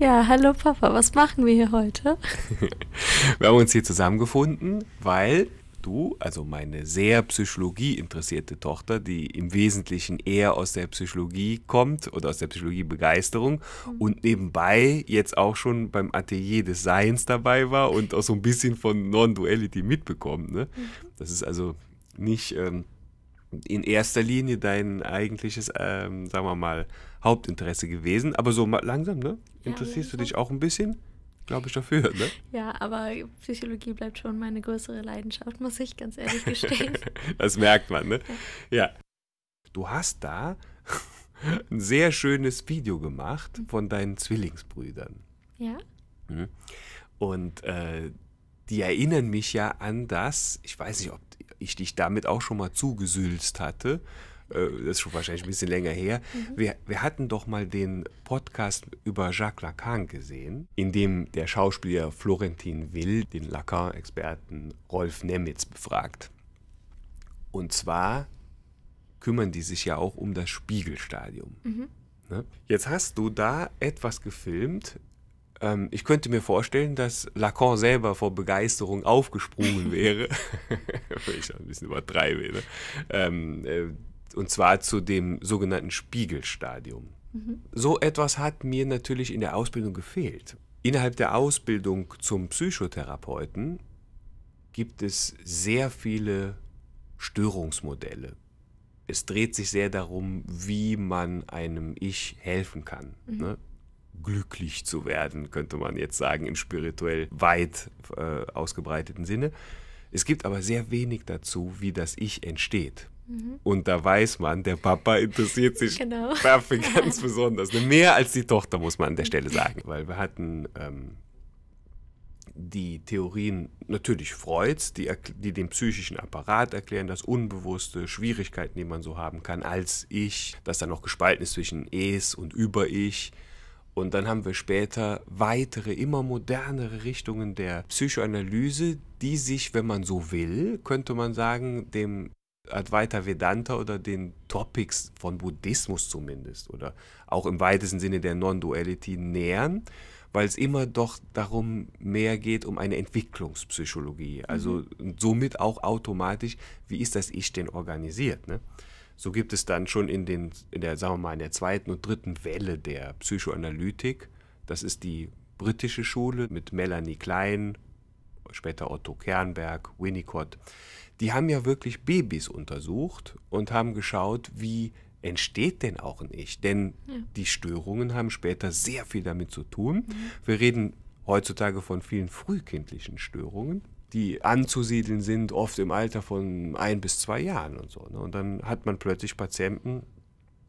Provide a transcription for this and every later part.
Ja, hallo Papa, was machen wir hier heute? wir haben uns hier zusammengefunden, weil du, also meine sehr Psychologie interessierte Tochter, die im Wesentlichen eher aus der Psychologie kommt oder aus der Psychologie-Begeisterung mhm. und nebenbei jetzt auch schon beim Atelier des Seins dabei war und auch so ein bisschen von Non-Duality mitbekommt. Ne? Mhm. Das ist also nicht ähm, in erster Linie dein eigentliches, ähm, sagen wir mal, Hauptinteresse gewesen, aber so langsam, ne? Interessierst ja, du dich auch ein bisschen? glaube ich, dafür. Ne? Ja, aber Psychologie bleibt schon meine größere Leidenschaft, muss ich ganz ehrlich gestehen. das merkt man, ne? Ja. Du hast da ein sehr schönes Video gemacht von deinen Zwillingsbrüdern. Ja. Mhm. Und äh, die erinnern mich ja an das, ich weiß nicht, ob ich dich damit auch schon mal zugesülzt hatte, äh, das ist schon wahrscheinlich ein bisschen länger her. Mhm. Wir, wir hatten doch mal den Podcast über Jacques Lacan gesehen, in dem der Schauspieler Florentin Will den Lacan-Experten Rolf Nemitz befragt. Und zwar kümmern die sich ja auch um das Spiegelstadium. Mhm. Ne? Jetzt hast du da etwas gefilmt. Ähm, ich könnte mir vorstellen, dass Lacan selber vor Begeisterung aufgesprungen wäre. Wenn ich ein bisschen übertreibe. Ne? Ähm, äh, und zwar zu dem sogenannten Spiegelstadium. Mhm. So etwas hat mir natürlich in der Ausbildung gefehlt. Innerhalb der Ausbildung zum Psychotherapeuten gibt es sehr viele Störungsmodelle. Es dreht sich sehr darum, wie man einem Ich helfen kann. Mhm. Ne? Glücklich zu werden, könnte man jetzt sagen, im spirituell weit äh, ausgebreiteten Sinne. Es gibt aber sehr wenig dazu, wie das Ich entsteht. Mhm. Und da weiß man, der Papa interessiert sich genau. dafür ganz besonders. Mehr als die Tochter, muss man an der Stelle sagen. Weil wir hatten ähm, die Theorien natürlich Freuds, die, die den psychischen Apparat erklären, das Unbewusste, Schwierigkeiten, die man so haben kann als Ich, dass da noch gespalten ist zwischen Es und Über-Ich. Und dann haben wir später weitere, immer modernere Richtungen der Psychoanalyse, die sich, wenn man so will, könnte man sagen, dem Advaita Vedanta oder den Topics von Buddhismus zumindest oder auch im weitesten Sinne der Non-Duality nähern, weil es immer doch darum mehr geht um eine Entwicklungspsychologie. Also mhm. somit auch automatisch, wie ist das Ich denn organisiert? Ne? So gibt es dann schon in, den, in der, sagen wir mal, in der zweiten und dritten Welle der Psychoanalytik, das ist die britische Schule mit Melanie Klein, später Otto Kernberg, Winnicott, die haben ja wirklich Babys untersucht und haben geschaut, wie entsteht denn auch ein Ich? Denn ja. die Störungen haben später sehr viel damit zu tun. Mhm. Wir reden heutzutage von vielen frühkindlichen Störungen, die anzusiedeln sind, oft im Alter von ein bis zwei Jahren und so. Ne? Und dann hat man plötzlich Patienten,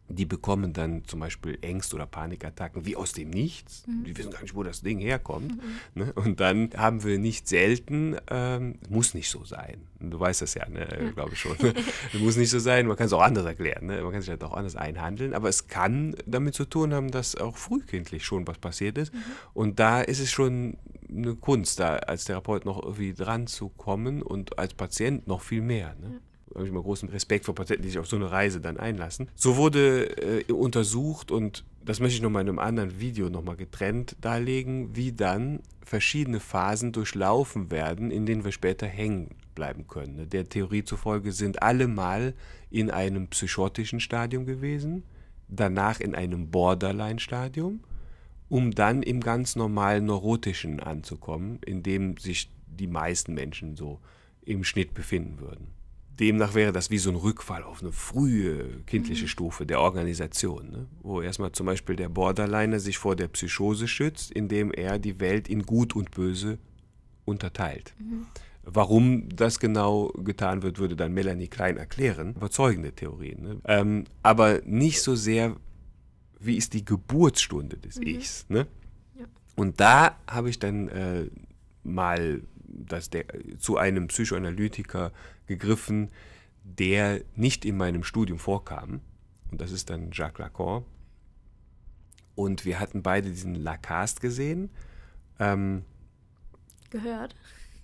die bekommen dann zum Beispiel Ängste oder Panikattacken wie aus dem Nichts. Mhm. Die wissen gar nicht, wo das Ding herkommt. Mhm. Ne? Und dann haben wir nicht selten, ähm, muss nicht so sein. Du weißt das ja, ne? ja. glaube ich schon. muss nicht so sein, man kann es auch anders erklären. Ne? Man kann sich halt auch anders einhandeln. Aber es kann damit zu tun haben, dass auch frühkindlich schon was passiert ist. Mhm. Und da ist es schon eine Kunst, da als Therapeut noch irgendwie dran zu kommen und als Patient noch viel mehr. Ne? Ja habe ich mal großen Respekt vor Patienten, die sich auf so eine Reise dann einlassen. So wurde äh, untersucht und das möchte ich nochmal in einem anderen Video nochmal getrennt darlegen, wie dann verschiedene Phasen durchlaufen werden, in denen wir später hängen bleiben können. Der Theorie zufolge sind alle mal in einem psychotischen Stadium gewesen, danach in einem Borderline-Stadium, um dann im ganz normalen neurotischen anzukommen, in dem sich die meisten Menschen so im Schnitt befinden würden. Demnach wäre das wie so ein Rückfall auf eine frühe kindliche mhm. Stufe der Organisation, ne? wo erstmal zum Beispiel der Borderliner sich vor der Psychose schützt, indem er die Welt in Gut und Böse unterteilt. Mhm. Warum das genau getan wird, würde dann Melanie Klein erklären. Überzeugende Theorien. Ne? Ähm, aber nicht so sehr, wie ist die Geburtsstunde des mhm. Ichs. Ne? Ja. Und da habe ich dann äh, mal das der, zu einem Psychoanalytiker gegriffen, der nicht in meinem Studium vorkam. Und das ist dann Jacques Lacan. Und wir hatten beide diesen Lacaste gesehen. Ähm, gehört.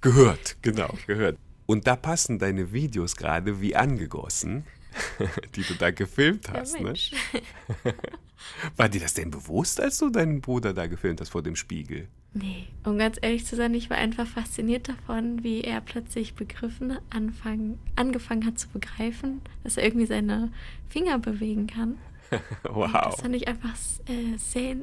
Gehört, genau, gehört. Und da passen deine Videos gerade wie angegossen. die du da gefilmt Ja, hast. Ne? Mensch. War dir das denn bewusst, als du deinen Bruder da gefilmt hast vor dem Spiegel? Nee, um ganz ehrlich zu sein, ich war einfach fasziniert davon, wie er plötzlich begriffen, anfangen, angefangen hat zu begreifen, dass er irgendwie seine Finger bewegen kann. Und Das wow. fand ich einfach äh, sehr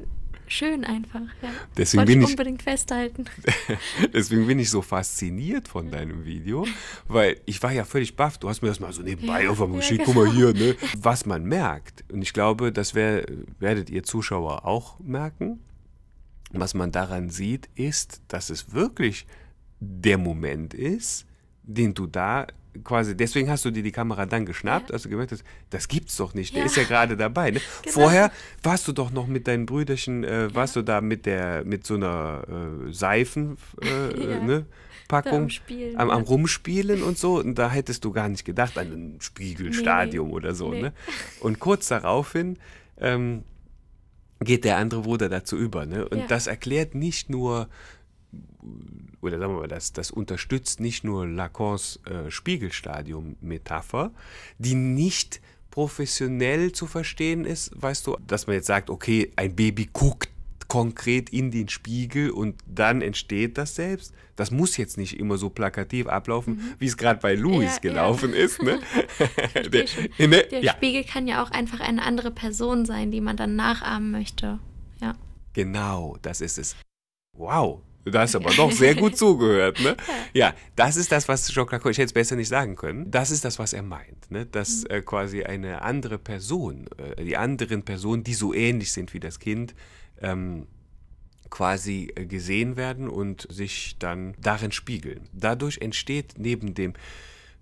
schön einfach. Ja. Deswegen Wollte bin ich ich- unbedingt festhalten. Deswegen bin ich so fasziniert von deinem Video, weil ich war ja völlig baff. Du hast mir das mal so nebenbei Ja, auf einmal ja, geschickt, genau. guck mal hier, ne? Was man merkt. Und ich glaube, das wär, werdet ihr Zuschauer auch merken. Was man daran sieht, ist, dass es wirklich der Moment ist, den du da quasi, deswegen hast du dir die Kamera dann geschnappt, Ja. als du gemerkt hast, das gibt's doch nicht, der Ja. ist ja gerade dabei. Ne? Genau. Vorher warst du doch noch mit deinen Brüderchen, äh, warst du da mit der, mit so einer äh, Seifen, äh, Ja. ne? Packung am Spielen, am, am ja. Rumspielen und so. Und da hättest du gar nicht gedacht an ein Spiegelstadium Nee, oder so. nee. Ne? Und kurz daraufhin ähm, geht der andere Bruder dazu über. Ne? Und Ja. das erklärt nicht nur, oder sagen wir mal, das, das unterstützt nicht nur Lacans äh, Spiegelstadium-Metapher, die nicht professionell zu verstehen ist, weißt du, dass man jetzt sagt, okay, ein Baby guckt konkret in den Spiegel und dann entsteht das selbst. Das muss jetzt nicht immer so plakativ ablaufen, wie es gerade bei Louis Mhm. Ja, ja. gelaufen ist. Ne? Schon. ne? Der ja, Spiegel kann ja auch einfach eine andere Person sein, die man dann nachahmen möchte. Ja. genau, das ist es. Wow, du hast aber doch sehr gut zugehört. Ne? Ja, das ist das, was Jacques Lacan, ich hätte es besser nicht sagen können, das ist das, was er meint. Ne? Dass äh, quasi eine andere Person, äh, die anderen Personen, die so ähnlich sind wie das Kind, ähm, quasi äh, gesehen werden und sich dann darin spiegeln. Dadurch entsteht neben dem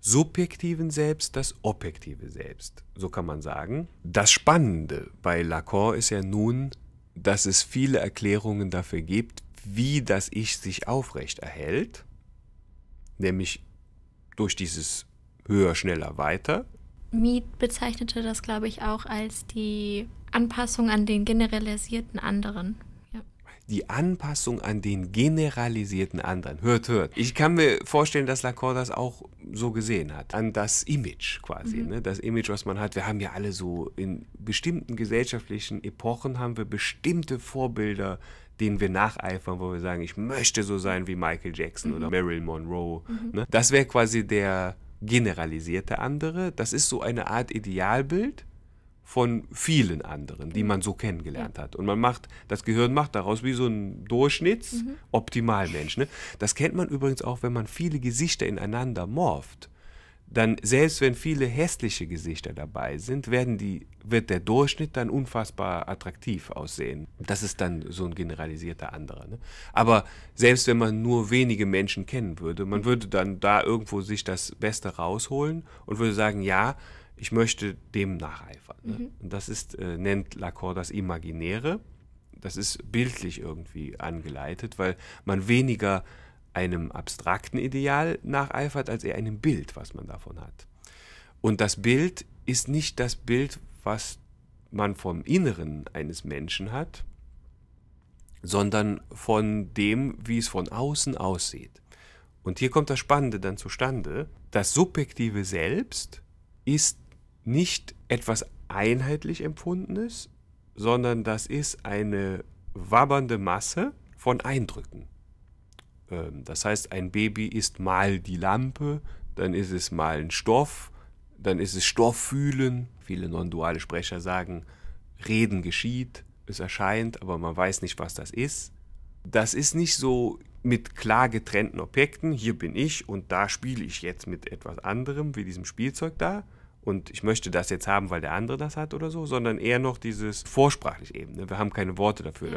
subjektiven Selbst das objektive Selbst, so kann man sagen. Das Spannende bei Lacan ist ja nun, dass es viele Erklärungen dafür gibt, wie das Ich sich aufrecht erhält, nämlich durch dieses höher, schneller, weiter. Mead bezeichnete das, glaube ich, auch als die Anpassung an den generalisierten anderen. Ja. die Anpassung an den generalisierten anderen. Hört, hört. Ich kann mir vorstellen, dass Lacan das auch so gesehen hat. An das Image quasi. Ne? Das Image, was man hat. Wir haben ja alle so in bestimmten gesellschaftlichen Epochen haben wir bestimmte Vorbilder, denen wir nacheifern, wo wir sagen, ich möchte so sein wie Michael Jackson oder Marilyn Monroe. Ne? Das wäre quasi der generalisierte andere. Das ist so eine Art Idealbild von vielen anderen, die man so kennengelernt hat. Und man macht, das Gehirn macht daraus wie so ein Durchschnitts-Optimalmensch. Ne? Das kennt man übrigens auch, wenn man viele Gesichter ineinander morpht. Dann, selbst wenn viele hässliche Gesichter dabei sind, werden die, wird der Durchschnitt dann unfassbar attraktiv aussehen. Das ist dann so ein generalisierter anderer. Ne? Aber selbst wenn man nur wenige Menschen kennen würde, man würde dann da irgendwo sich das Beste rausholen und würde sagen, ja, ich möchte dem nacheifern. Ne? Und das ist, äh, nennt Lacan das Imaginäre. Das ist bildlich irgendwie angeleitet, weil man weniger einem abstrakten Ideal nacheifert, als eher einem Bild, was man davon hat. Und das Bild ist nicht das Bild, was man vom Inneren eines Menschen hat, sondern von dem, wie es von außen aussieht. Und hier kommt das Spannende dann zustande. Das subjektive Selbst ist nicht etwas einheitlich Empfundenes, sondern das ist eine wabbernde Masse von Eindrücken. Ähm, Das heißt, ein Baby ist mal die Lampe, dann ist es mal ein Stoff, dann ist es Stofffühlen. Viele non-duale Sprecher sagen, Reden geschieht, es erscheint, aber man weiß nicht, was das ist. Das ist nicht so mit klar getrennten Objekten, hier bin ich und da spiele ich jetzt mit etwas anderem, wie diesem Spielzeug da. Und ich möchte das jetzt haben, weil der andere das hat oder so, sondern eher noch dieses vorsprachlich eben. ne? Wir haben keine Worte dafür.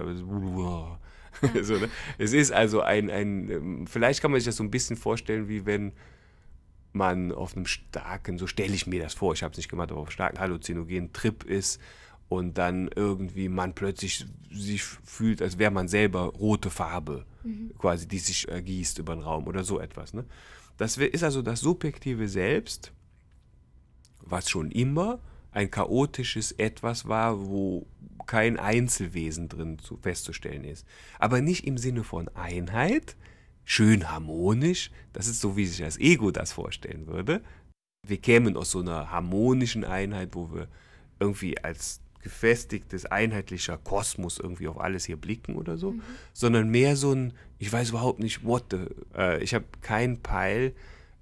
So, ne? Es ist also ein, ein, ähm, vielleicht kann man sich das so ein bisschen vorstellen, wie wenn man auf einem starken, so stelle ich mir das vor, ich habe es nicht gemacht, aber auf einem starken halluzinogenen Trip ist und dann irgendwie man plötzlich sich fühlt, als wäre man selber rote Farbe, quasi, die sich ergießt über den Raum oder so etwas. Ne? Das ist also das subjektive Selbst, was schon immer ein chaotisches Etwas war, wo kein Einzelwesen drin zu, festzustellen ist. Aber nicht im Sinne von Einheit, schön harmonisch, das ist so, wie sich das Ego das vorstellen würde, wir kämen aus so einer harmonischen Einheit, wo wir irgendwie als gefestigtes, einheitlicher Kosmos irgendwie auf alles hier blicken oder so, mhm. sondern mehr so ein, ich weiß überhaupt nicht, what the, äh, ich habe keinen Peil,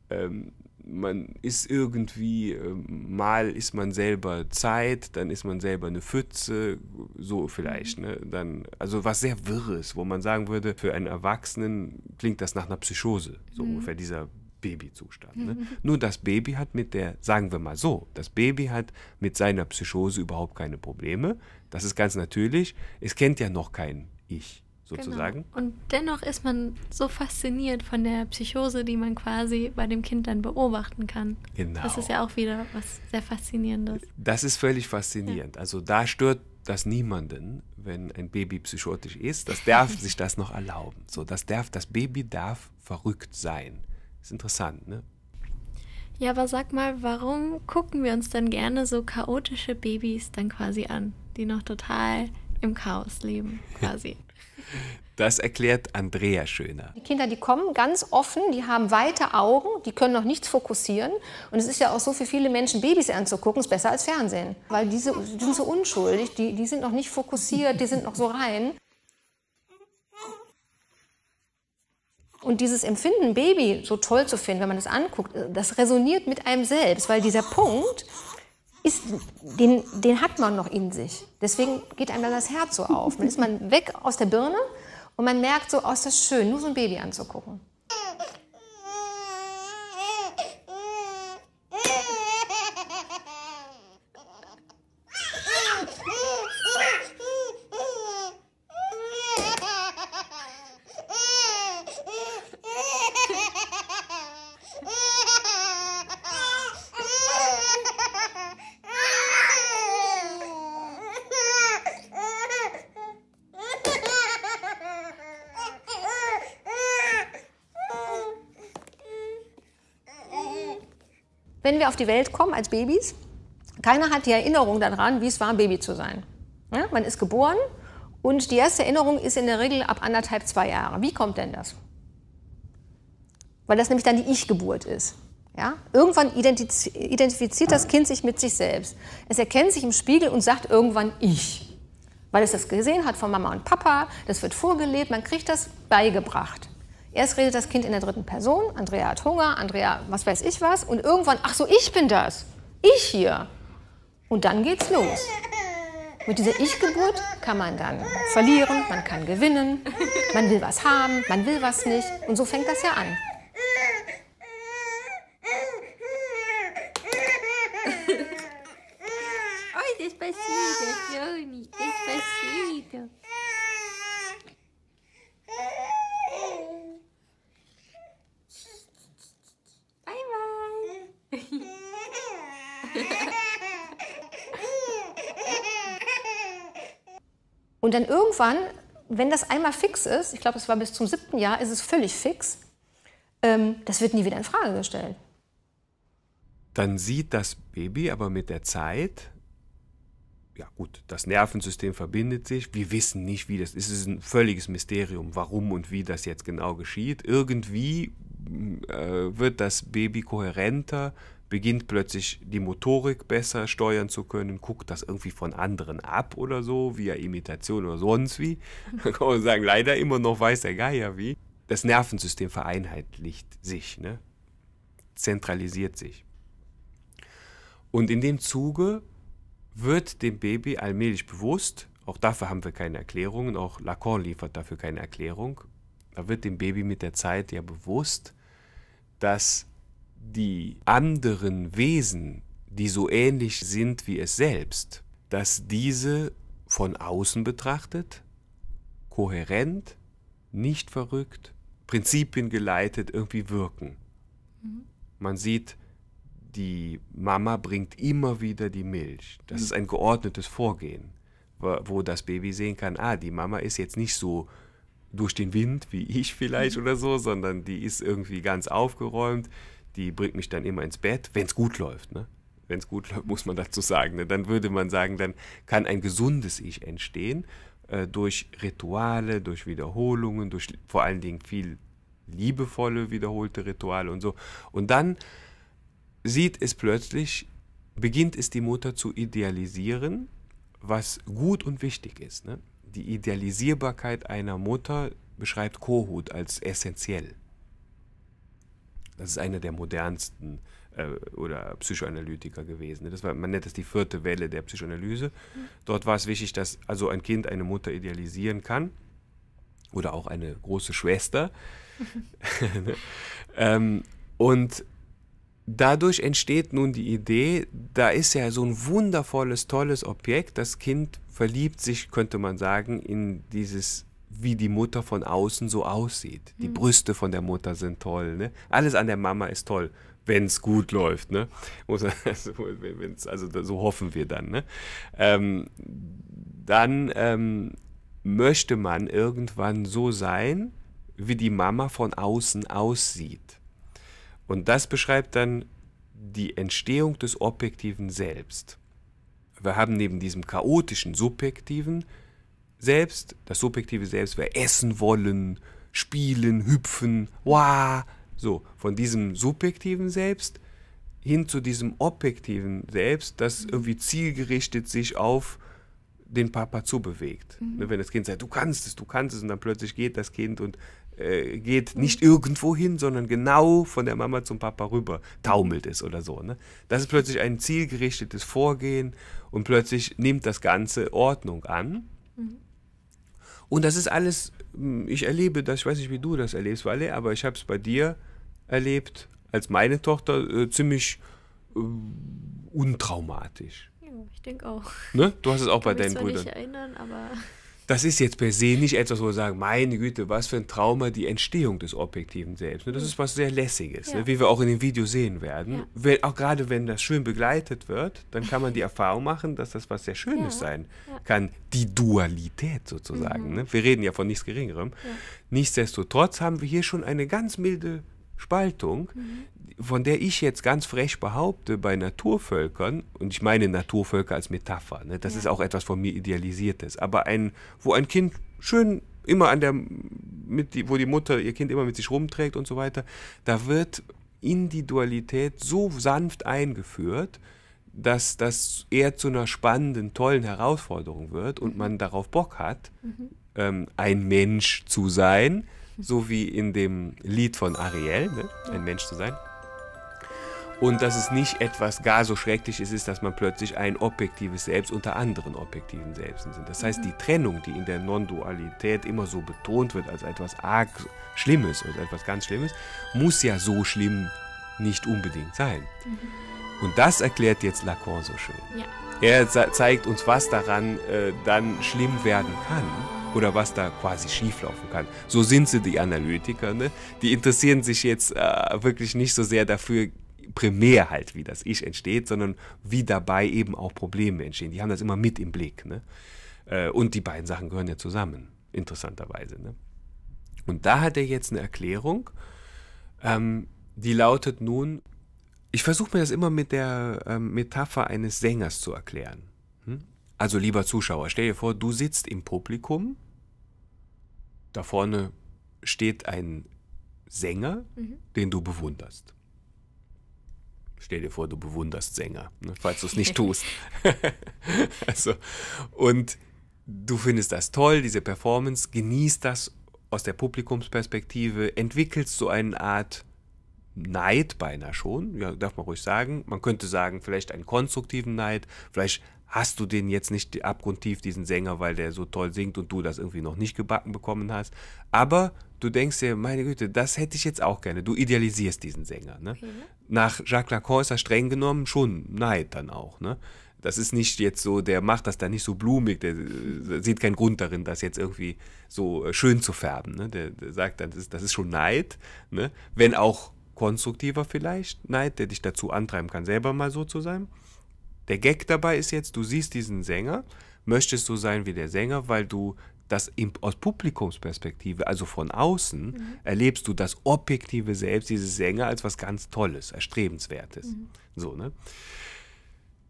ähm, man ist irgendwie, äh, mal ist man selber Zeit, dann ist man selber eine Pfütze, so vielleicht. Mhm. Ne? Dann, also was sehr Wirres, wo man sagen würde, für einen Erwachsenen klingt das nach einer Psychose, so mhm. ungefähr dieser Babyzustand. Ne? Mhm. Nur das Baby hat mit der, sagen wir mal so, das Baby hat mit seiner Psychose überhaupt keine Probleme. Das ist ganz natürlich. Es kennt ja noch kein Ich sozusagen. Genau. Und dennoch ist man so fasziniert von der Psychose, die man quasi bei dem Kind dann beobachten kann. Genau. Das ist ja auch wieder was sehr Faszinierendes. Das ist völlig faszinierend. Ja. Also da stört das niemanden, wenn ein Baby psychotisch ist. Das darf sich das noch erlauben. So, das darf, das Baby darf verrückt sein. Ist interessant, ne? Ja, aber sag mal, warum gucken wir uns dann gerne so chaotische Babys dann quasi an, die noch total im Chaos leben, quasi? Das erklärt Andrea Schöner. Die Kinder, die kommen ganz offen, die haben weite Augen, die können noch nichts fokussieren. Und es ist ja auch so für viele Menschen, Babys anzugucken, ist besser als Fernsehen. Weil diese, die sind so unschuldig, die, die sind noch nicht fokussiert, die sind noch so rein. Und dieses Empfinden, Baby so toll zu finden, wenn man das anguckt, das resoniert mit einem selbst, weil dieser Punkt, ist, den, den hat man noch in sich. Deswegen geht einem dann das Herz so auf. Dann ist man weg aus der Birne und man merkt so, oh, ist das schön, nur so ein Baby anzugucken. Wir auf die Welt kommen als Babys, keiner hat die Erinnerung daran, wie es war, ein Baby zu sein. Ja, man ist geboren und die erste Erinnerung ist in der Regel ab anderthalb, zwei Jahre. Wie kommt denn das? Weil das nämlich dann die Ich-Geburt ist. Ja? Irgendwann identifiziert das Kind sich mit sich selbst. Es erkennt sich im Spiegel und sagt irgendwann Ich. Weil es das gesehen hat von Mama und Papa, das wird vorgelebt, man kriegt das beigebracht. Erst redet das Kind in der dritten Person, Andrea hat Hunger, Andrea, was weiß ich was, und irgendwann, ach so, ich bin das, ich hier. Und dann geht's los. Mit dieser Ich-Geburt kann man dann verlieren, man kann gewinnen, man will was haben, man will was nicht. Und so fängt das ja an. Und dann irgendwann, wenn das einmal fix ist, ich glaube, es war bis zum siebten Jahr, ist es völlig fix, ähm, das wird nie wieder in Frage gestellt. Dann sieht das Baby aber mit der Zeit, ja gut, das Nervensystem verbindet sich. Wir wissen nicht, wie das ist. Es ist ein völliges Mysterium, warum und wie das jetzt genau geschieht. Irgendwie äh, wird das Baby kohärenter, beginnt plötzlich die Motorik besser steuern zu können, guckt das irgendwie von anderen ab oder so, via Imitation oder sonst wie. Dann kann man sagen, leider immer noch weiß der Geier wie. Das Nervensystem vereinheitlicht sich, ne? zentralisiert sich. Und in dem Zuge wird dem Baby allmählich bewusst, auch dafür haben wir keine Erklärungen, auch Lacan liefert dafür keine Erklärung, da wird dem Baby mit der Zeit ja bewusst, dass die anderen Wesen, die so ähnlich sind wie es selbst, dass diese von außen betrachtet, kohärent, nicht verrückt, prinzipiengeleitet irgendwie wirken. Mhm. Man sieht, die Mama bringt immer wieder die Milch. Das mhm. ist ein geordnetes Vorgehen, wo, wo, das Baby sehen kann, ah, die Mama ist jetzt nicht so durch den Wind wie ich vielleicht mhm. oder so, sondern die ist irgendwie ganz aufgeräumt die bringt mich dann immer ins Bett, wenn es gut läuft. Ne? Wenn es gut läuft, muss man dazu sagen. Ne? Dann würde man sagen, dann kann ein gesundes Ich entstehen äh, durch Rituale, durch Wiederholungen, durch vor allen Dingen viel liebevolle, wiederholte Rituale und so. Und dann sieht es plötzlich, beginnt es die Mutter zu idealisieren, was gut und wichtig ist. Ne? Die Idealisierbarkeit einer Mutter beschreibt Kohut als essentiell. Das ist einer der modernsten äh, oder Psychoanalytiker gewesen. Das war, man nennt das die vierte Welle der Psychoanalyse. Dort war es wichtig, dass also ein Kind eine Mutter idealisieren kann oder auch eine große Schwester. ähm, und dadurch entsteht nun die Idee, da ist ja so ein wundervolles, tolles Objekt. Das Kind verliebt sich, könnte man sagen, in dieses wie die Mutter von außen so aussieht. Die mhm. Brüste von der Mutter sind toll. Ne? Alles an der Mama ist toll, wenn es gut läuft. Ne? also, also so hoffen wir dann. Ne? Ähm, dann ähm, möchte man irgendwann so sein, wie die Mama von außen aussieht. Und das beschreibt dann die Entstehung des objektiven Selbst. Wir haben neben diesem chaotischen, subjektiven Selbst, das subjektive Selbst, wir essen wollen, spielen, hüpfen, wow, so, von diesem subjektiven Selbst hin zu diesem objektiven Selbst, das irgendwie zielgerichtet sich auf den Papa zubewegt. Mhm. Ne, wenn das Kind sagt, du kannst es, du kannst es, und dann plötzlich geht das Kind und äh, geht nicht irgendwo hin, sondern genau von der Mama zum Papa rüber, taumelt es oder so. Ne? Das ist plötzlich ein zielgerichtetes Vorgehen und plötzlich nimmt das Ganze Ordnung an. Und das ist alles, hm, ich erlebe das, ich weiß nicht, wie du das erlebst, Walle, aber ich habe es bei dir erlebt, als meine Tochter, äh, ziemlich äh, untraumatisch. Ja, ich denke auch. Ne? Du hast es auch bei deinen Brüdern. Ich kann mich erinnern, aber das ist jetzt per se nicht etwas, wo wir sagen, meine Güte, was für ein Trauma, die Entstehung des objektiven Selbst. Das ist was sehr Lässiges, ja. ne? wie wir auch in dem Video sehen werden. Ja. Wenn, auch gerade wenn das schön begleitet wird, dann kann man die Erfahrung machen, dass das was sehr Schönes ja. sein kann. Die Dualität sozusagen. Mhm. Ne? Wir reden ja von nichts Geringerem. Nichtsdestotrotz haben wir hier schon eine ganz milde Spaltung, mhm von der ich jetzt ganz frech behaupte, bei Naturvölkern, und ich meine Naturvölker als Metapher, ne, das ja. ist auch etwas von mir Idealisiertes, aber ein, wo ein Kind schön immer an der, mit die, wo die Mutter ihr Kind immer mit sich rumträgt und so weiter, da wird Individualität so sanft eingeführt, dass das eher zu einer spannenden, tollen Herausforderung wird und man darauf Bock hat, mhm. ähm, ein Mensch zu sein, so wie in dem Lied von Ariel, ne? ein Mensch zu sein und dass es nicht etwas gar so Schreckliches ist, dass man plötzlich ein objektives Selbst unter anderen objektiven Selbsten sind. Das heißt, die Trennung, die in der Non-Dualität immer so betont wird als etwas arg Schlimmes oder etwas ganz Schlimmes, muss ja so schlimm nicht unbedingt sein. Mhm. Und das erklärt jetzt Lacan so schön. Ja. Er zeigt uns, was daran äh, dann schlimm werden kann oder was da quasi schieflaufen kann. So sind sie, die Analytiker. Ne? Die interessieren sich jetzt äh, wirklich nicht so sehr dafür, primär halt, wie das Ich entsteht, sondern wie dabei eben auch Probleme entstehen. Die haben das immer mit im Blick. Ne? Äh, und die beiden Sachen gehören ja zusammen, interessanterweise. Ne? Und da hat er jetzt eine Erklärung, ähm, die lautet nun, ich versuche mir das immer mit der ähm, Metapher eines Sängers zu erklären. Hm? Also lieber Zuschauer, stell dir vor, du sitzt im Publikum, da vorne steht ein Sänger, mhm. den du bewunderst. Stell dir vor, du bewunderst Sänger, ne, falls du es nicht tust. also, und du findest das toll, diese Performance, genießt das aus der Publikumsperspektive, entwickelst so eine Art Neid beinahe schon, ja, darf man ruhig sagen. Man könnte sagen, vielleicht einen konstruktiven Neid, vielleicht hast du den jetzt nicht abgrundtief, diesen Sänger, weil der so toll singt und du das irgendwie noch nicht gebacken bekommen hast. Aber du denkst dir, meine Güte, das hätte ich jetzt auch gerne. Du idealisierst diesen Sänger. Ne? Okay. Nach Jacques Lacan ist er streng genommen schon Neid dann auch. Ne? Das ist nicht jetzt so, der macht das dann nicht so blumig, der, der sieht keinen Grund darin, das jetzt irgendwie so äh, schön zu färben. Ne? Der, der, sagt dann, das ist, das ist schon Neid, ne? wenn auch konstruktiver vielleicht Neid, der dich dazu antreiben kann, selber mal so zu sein. Der Gag dabei ist jetzt, du siehst diesen Sänger, möchtest so sein wie der Sänger, weil du das aus Publikumsperspektive, also von außen, mhm. erlebst du das objektive Selbst dieses Sänger als was ganz Tolles, Erstrebenswertes. Mhm. So, ne?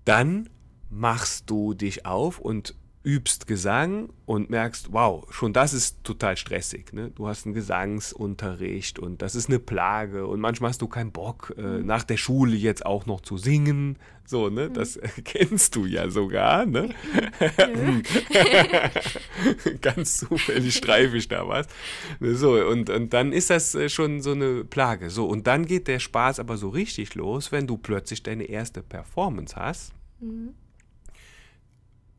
Dann machst du dich auf und übst Gesang und merkst, wow, schon das ist total stressig. Ne? Du hast einen Gesangsunterricht und das ist eine Plage und manchmal hast du keinen Bock, äh, mhm. nach der Schule jetzt auch noch zu singen. So, ne? Mhm. Das kennst du ja sogar, ne? Ganz zufällig streife ich da was. So, und, und dann ist das äh, schon so eine Plage. So, und dann geht der Spaß aber so richtig los, wenn du plötzlich deine erste Performance hast. Mhm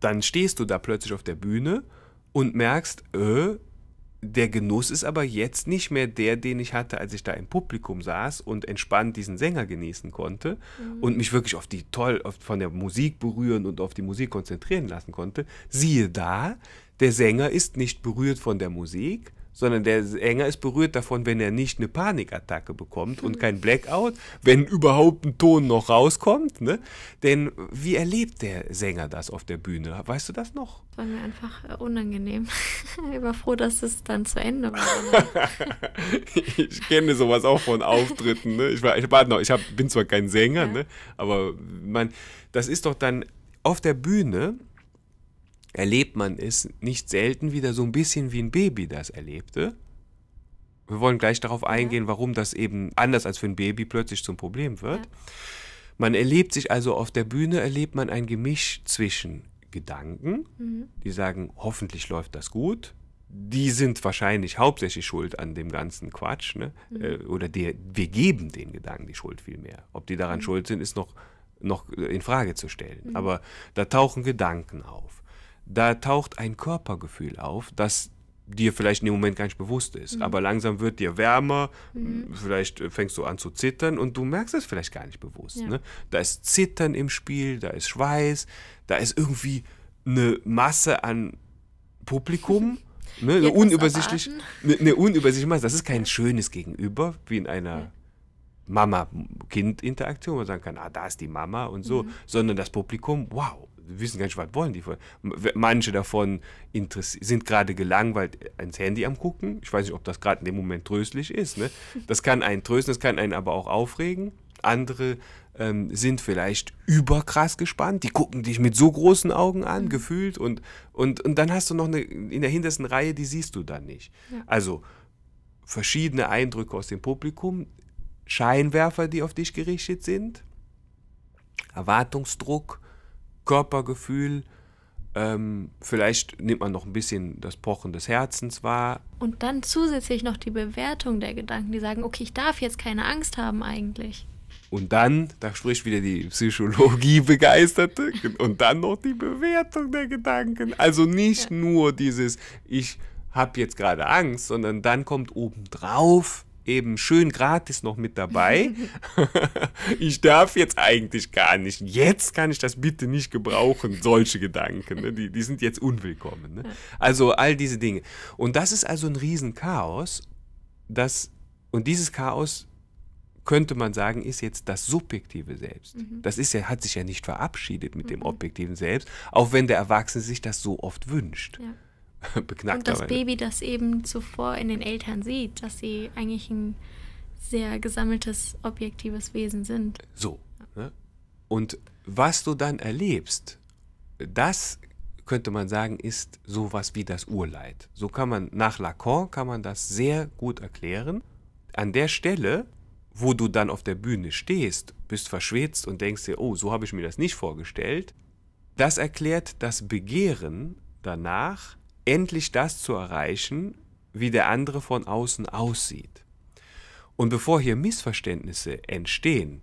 dann stehst du da plötzlich auf der Bühne und merkst, äh, der Genuss ist aber jetzt nicht mehr der, den ich hatte, als ich da im Publikum saß und entspannt diesen Sänger genießen konnte mhm. und mich wirklich auf die toll auf, von der Musik berühren und auf die Musik konzentrieren lassen konnte. Siehe da, der Sänger ist nicht berührt von der Musik, sondern der Sänger ist berührt davon, wenn er nicht eine Panikattacke bekommt und kein Blackout, wenn überhaupt ein Ton noch rauskommt. Ne? Denn wie erlebt der Sänger das auf der Bühne? Weißt du das noch? Das war mir einfach äh, unangenehm. ich war froh, dass es dann zu Ende war. ich kenne sowas auch von Auftritten. Ne? Ich, war, ich, war noch, ich hab, bin zwar kein Sänger, ja. ne? aber man, das ist doch dann auf der Bühne erlebt man es nicht selten wieder so ein bisschen wie ein Baby das erlebte. Wir wollen gleich darauf eingehen, warum das eben anders als für ein Baby plötzlich zum Problem wird. Ja. Man erlebt sich also auf der Bühne, erlebt man ein Gemisch zwischen Gedanken, mhm. die sagen, hoffentlich läuft das gut. Die sind wahrscheinlich hauptsächlich schuld an dem ganzen Quatsch. Ne? Mhm. Äh, oder die, wir geben den Gedanken die Schuld vielmehr. Ob die daran mhm. schuld sind, ist noch, noch in Frage zu stellen. Mhm. Aber da tauchen Gedanken auf da taucht ein Körpergefühl auf, das dir vielleicht in dem Moment gar nicht bewusst ist. Mhm. Aber langsam wird dir wärmer, mhm. vielleicht fängst du an zu zittern und du merkst es vielleicht gar nicht bewusst. Ja. Ne? Da ist Zittern im Spiel, da ist Schweiß, da ist irgendwie eine Masse an Publikum. Ne, eine, unübersichtlich, eine, eine, unübersichtliche Masse. Das ist kein schönes Gegenüber, wie in einer. Mama-Kind-Interaktion, wo man sagen kann, ah, da ist die Mama und so, mhm. sondern das Publikum, wow, wissen gar nicht, was wollen die. Manche davon sind gerade gelangweilt ans Handy am gucken. Ich weiß nicht, ob das gerade in dem Moment tröstlich ist. Ne? Das kann einen trösten, das kann einen aber auch aufregen. Andere ähm, sind vielleicht überkrass gespannt. Die gucken dich mit so großen Augen an, mhm. gefühlt. Und, und, und dann hast du noch eine, in der hintersten Reihe, die siehst du dann nicht. Ja. Also verschiedene Eindrücke aus dem Publikum, Scheinwerfer, die auf dich gerichtet sind, Erwartungsdruck, Körpergefühl. Ähm, vielleicht nimmt man noch ein bisschen das Pochen des Herzens wahr. Und dann zusätzlich noch die Bewertung der Gedanken, die sagen, okay, ich darf jetzt keine Angst haben eigentlich. Und dann, da spricht wieder die Psychologie begeisterte, und dann noch die Bewertung der Gedanken. Also nicht ja. nur dieses, ich habe jetzt gerade Angst, sondern dann kommt obendrauf eben schön gratis noch mit dabei. ich darf jetzt eigentlich gar nicht. Jetzt kann ich das bitte nicht gebrauchen, solche Gedanken. Ne? Die, die sind jetzt unwillkommen. Ne? Also all diese Dinge. Und das ist also ein Riesenchaos. Das, und dieses Chaos könnte man sagen, ist jetzt das subjektive Selbst. Mhm. Das ist ja, hat sich ja nicht verabschiedet mit mhm. dem objektiven Selbst, auch wenn der Erwachsene sich das so oft wünscht. Ja. beknackt. Und das Baby das eben zuvor in den Eltern sieht, dass sie eigentlich ein sehr gesammeltes, objektives Wesen sind. So. Ne? Und was du dann erlebst, das könnte man sagen, ist sowas wie das Urleid. So kann man, nach Lacan kann man das sehr gut erklären. An der Stelle, wo du dann auf der Bühne stehst, bist verschwitzt und denkst dir, oh, so habe ich mir das nicht vorgestellt, das erklärt das Begehren danach, endlich das zu erreichen, wie der andere von außen aussieht. Und bevor hier Missverständnisse entstehen,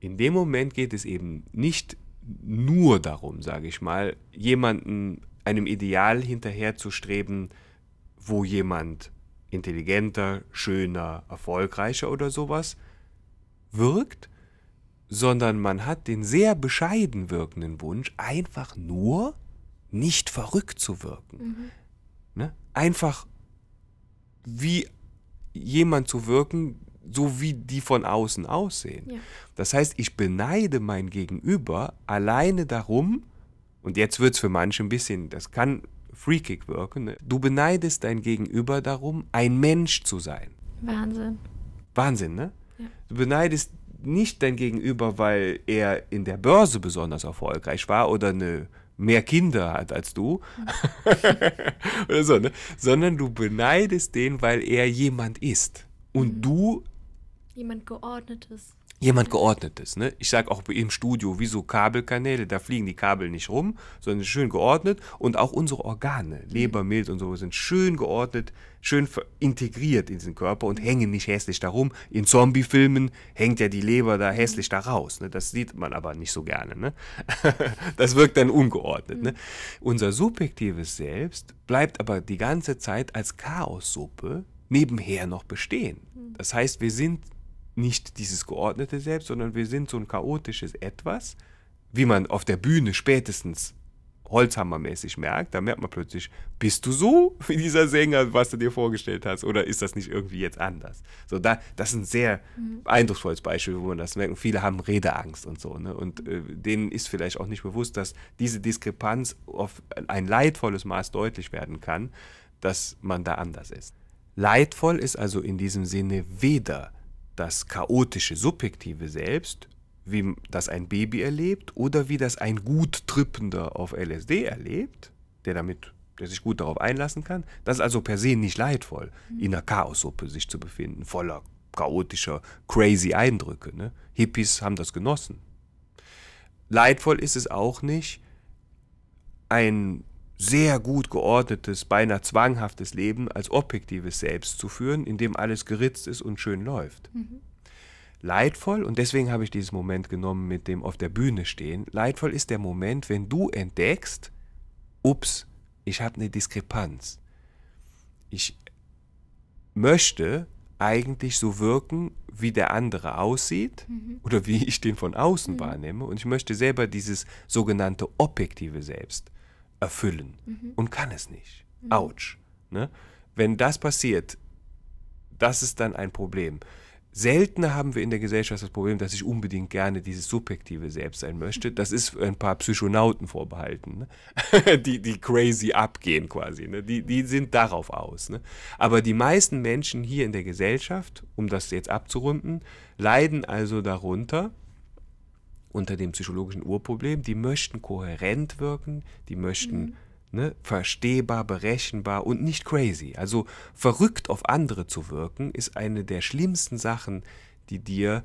in dem Moment geht es eben nicht nur darum, sage ich mal, jemanden einem Ideal hinterherzustreben, wo jemand intelligenter, schöner, erfolgreicher oder sowas wirkt, sondern man hat den sehr bescheiden wirkenden Wunsch, einfach nur nicht verrückt zu wirken. Mhm. Ne? Einfach wie jemand zu wirken, so wie die von außen aussehen. Ja. Das heißt, ich beneide mein Gegenüber alleine darum, und jetzt wird es für manche ein bisschen, das kann freakig wirken, ne? du beneidest dein Gegenüber darum, ein Mensch zu sein. Wahnsinn. Wahnsinn, ne? Ja. Du beneidest nicht dein Gegenüber, weil er in der Börse besonders erfolgreich war oder eine mehr Kinder hat als du. Oder so, ne? Sondern du beneidest den, weil er jemand ist. Und Mhm. du Jemand Geordnetes. Jemand Geordnetes. Ne? Ich sage auch im Studio, wie so Kabelkanäle, da fliegen die Kabel nicht rum, sondern schön geordnet. Und auch unsere Organe, Leber, Milz und so, sind schön geordnet, schön integriert in diesen Körper und hängen nicht hässlich da rum. In Zombie-Filmen hängt ja die Leber da hässlich da raus. Ne? Das sieht man aber nicht so gerne. Ne? das wirkt dann ungeordnet. Ne? Unser subjektives Selbst bleibt aber die ganze Zeit als Chaossuppe nebenher noch bestehen. Das heißt, wir sind nicht dieses geordnete Selbst, sondern wir sind so ein chaotisches Etwas, wie man auf der Bühne spätestens Holzhammermäßig merkt, da merkt man plötzlich, bist du so wie dieser Sänger, was du dir vorgestellt hast, oder ist das nicht irgendwie jetzt anders? So, da, das ist ein sehr eindrucksvolles Beispiel, wo man das merkt. Und viele haben Redeangst und so, ne? Und äh, denen ist vielleicht auch nicht bewusst, dass diese Diskrepanz auf ein leidvolles Maß deutlich werden kann, dass man da anders ist. Leidvoll ist also in diesem Sinne weder das chaotische subjektive Selbst, wie das ein Baby erlebt, oder wie das ein gut Trippender auf LSD erlebt, der damit, der sich gut darauf einlassen kann. Das ist also per se nicht leidvoll, in einer Chaossuppe sich zu befinden, voller chaotischer, crazy Eindrücke. Ne? Hippies haben das genossen. Leidvoll ist es auch nicht, ein sehr gut geordnetes, beinahe zwanghaftes Leben als objektives Selbst zu führen, in dem alles geritzt ist und schön läuft. Leidvoll, und deswegen habe ich dieses Moment genommen mit dem auf der Bühne stehen, leidvoll ist der Moment, wenn du entdeckst, ups, ich habe eine Diskrepanz. Ich möchte eigentlich so wirken, wie der andere aussieht oder wie ich den von außen wahrnehme. Und ich möchte selber dieses sogenannte objektive Selbst erfüllen und kann es nicht. Autsch. Ne? Wenn das passiert, das ist dann ein Problem. Seltener haben wir in der Gesellschaft das Problem, dass ich unbedingt gerne dieses subjektive Selbst sein möchte. Das ist ein paar Psychonauten vorbehalten, ne? die, die crazy abgehen quasi. Ne? Die, die sind darauf aus. Ne? Aber die meisten Menschen hier in der Gesellschaft, um das jetzt abzurunden, leiden also darunter, unter dem psychologischen Urproblem, die möchten kohärent wirken, die möchten ne, verstehbar, berechenbar und nicht crazy. Also verrückt auf andere zu wirken, ist eine der schlimmsten Sachen, die dir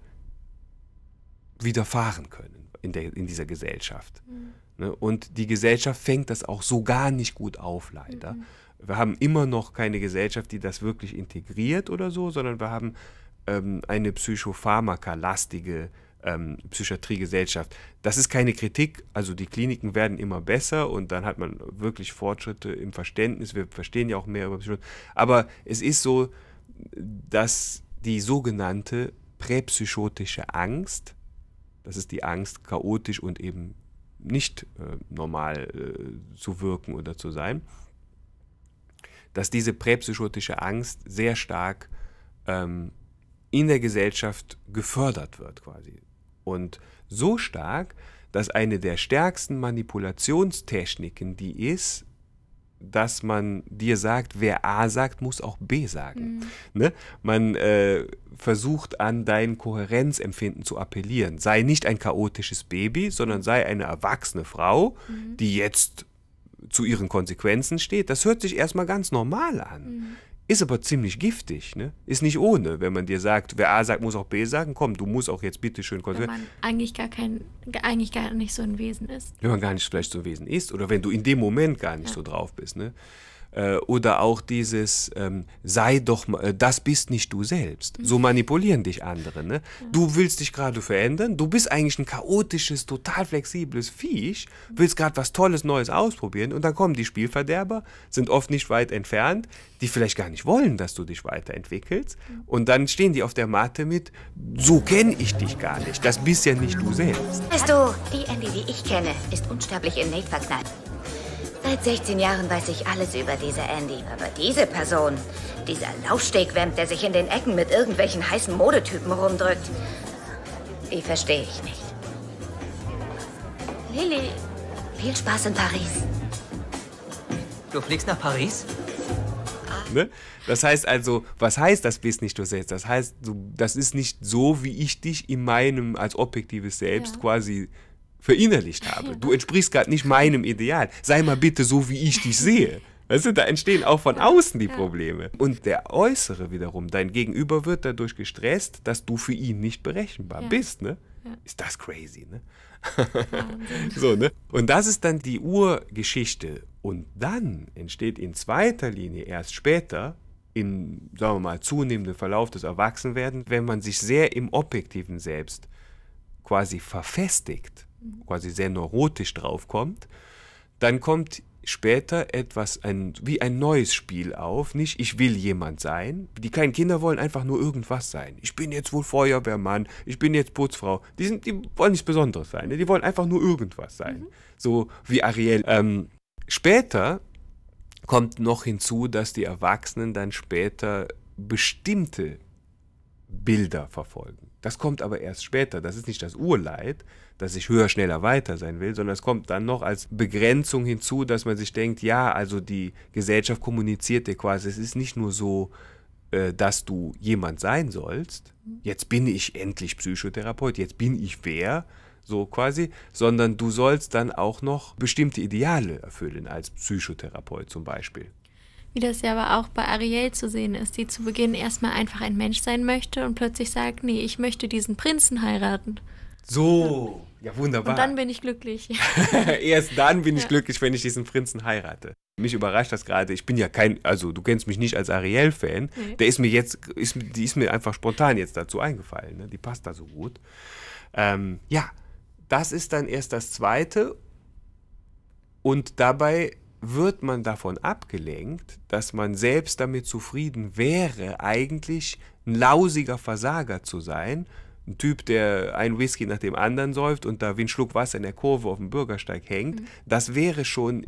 widerfahren können in, der, in dieser Gesellschaft. Ne? Und die Gesellschaft fängt das auch so gar nicht gut auf, leider. Wir haben immer noch keine Gesellschaft, die das wirklich integriert oder so, sondern wir haben ähm, eine psychopharmakalastige ähm, Psychiatriegesellschaft. Das ist keine Kritik, also die Kliniken werden immer besser und dann hat man wirklich Fortschritte im Verständnis, wir verstehen ja auch mehr über Psychologie, aber es ist so, dass die sogenannte präpsychotische Angst, das ist die Angst, chaotisch und eben nicht äh, normal äh, zu wirken oder zu sein, dass diese präpsychotische Angst sehr stark ähm, in der Gesellschaft gefördert wird quasi. Und so stark, dass eine der stärksten Manipulationstechniken die ist, dass man dir sagt, wer A sagt, muss auch B sagen. Ne? Man äh, versucht an dein Kohärenzempfinden zu appellieren. Sei nicht ein chaotisches Baby, sondern sei eine erwachsene Frau, die jetzt zu ihren Konsequenzen steht. Das hört sich erstmal ganz normal an. Ist aber ziemlich giftig, ne? Ist nicht ohne, wenn man dir sagt, wer A sagt, muss auch B sagen, komm, du musst auch jetzt bitte schön Wenn konsequent. man eigentlich gar kein, eigentlich gar nicht so ein Wesen ist. wenn man gar nicht vielleicht so Wesen ist oder wenn du in dem Moment gar nicht so drauf bist. Ne? Äh, Oder auch dieses, ähm, sei doch, äh, das bist nicht du selbst. So manipulieren dich andere. Ne? Du willst dich gerade verändern, du bist eigentlich ein chaotisches, total flexibles Viech, willst gerade was Tolles, Neues ausprobieren und dann kommen die Spielverderber, sind oft nicht weit entfernt, die vielleicht gar nicht wollen, dass du dich weiterentwickelst und dann stehen die auf der Matte mit, so kenne ich dich gar nicht, das bist ja nicht du selbst. Weißt du, die Andy, die ich kenne, ist unsterblich in Nate verknallt. Seit 16 Jahren weiß ich alles über diese Andy. Aber diese Person, dieser Laufstegwemp, der sich in den Ecken mit irgendwelchen heißen Modetypen rumdrückt, die verstehe ich nicht. Lilly, viel Spaß in Paris. Du fliegst nach Paris? Ne? Das heißt also, was heißt das bist nicht du selbst? Das heißt, du, das ist nicht so, wie ich dich in meinem als objektives Selbst Ja. quasi verinnerlicht habe. Du entsprichst gerade nicht meinem Ideal. Sei mal bitte so, wie ich dich sehe. Weißt du, da entstehen auch von außen die Probleme. Und der Äußere wiederum, dein Gegenüber wird dadurch gestresst, dass du für ihn nicht berechenbar Ja. bist. Ne? Ist das crazy, ne? so, ne? Und das ist dann die Urgeschichte. Und dann entsteht in zweiter Linie erst später, in, sagen wir mal, zunehmendem Verlauf des Erwachsenwerdens, wenn man sich sehr im objektiven Selbst quasi verfestigt, quasi sehr neurotisch draufkommt, dann kommt später etwas, ein, wie ein neues Spiel auf. Nicht, ich will jemand sein. Die kleinen Kinder wollen einfach nur irgendwas sein. Ich bin jetzt wohl Feuerwehrmann, ich bin jetzt Putzfrau. Die, sind, die wollen nichts Besonderes sein. ne? Die wollen einfach nur irgendwas sein. So wie Ariel. Ähm, später kommt noch hinzu, dass die Erwachsenen dann später bestimmte Bilder verfolgen. Das kommt aber erst später. Das ist nicht das Urleid, dass ich höher, schneller, weiter sein will, sondern es kommt dann noch als Begrenzung hinzu, dass man sich denkt, ja, also die Gesellschaft kommuniziert dir quasi, es ist nicht nur so, äh, dass du jemand sein sollst, jetzt bin ich endlich Psychotherapeut, jetzt bin ich wer, so quasi, sondern du sollst dann auch noch bestimmte Ideale erfüllen als Psychotherapeut zum Beispiel. Wie das ja aber auch bei Ariel zu sehen ist, die zu Beginn erstmal einfach ein Mensch sein möchte und plötzlich sagt, nee, ich möchte diesen Prinzen heiraten. So, ja wunderbar. Und dann bin ich glücklich. Erst dann bin ich Ja. glücklich, wenn ich diesen Prinzen heirate. Mich überrascht das gerade. Ich bin ja kein, also du kennst mich nicht als Ariel-Fan. Nee. Der ist mir jetzt, ist, die ist mir einfach spontan jetzt dazu eingefallen. Ne? Die passt da so gut. Ähm, ja, das ist dann erst das Zweite. Und dabei wird man davon abgelenkt, dass man selbst damit zufrieden wäre, eigentlich ein lausiger Versager zu sein. Ein Typ, der ein Whisky nach dem anderen säuft und da wie ein Schluck Wasser in der Kurve auf dem Bürgersteig hängt. Das wäre schon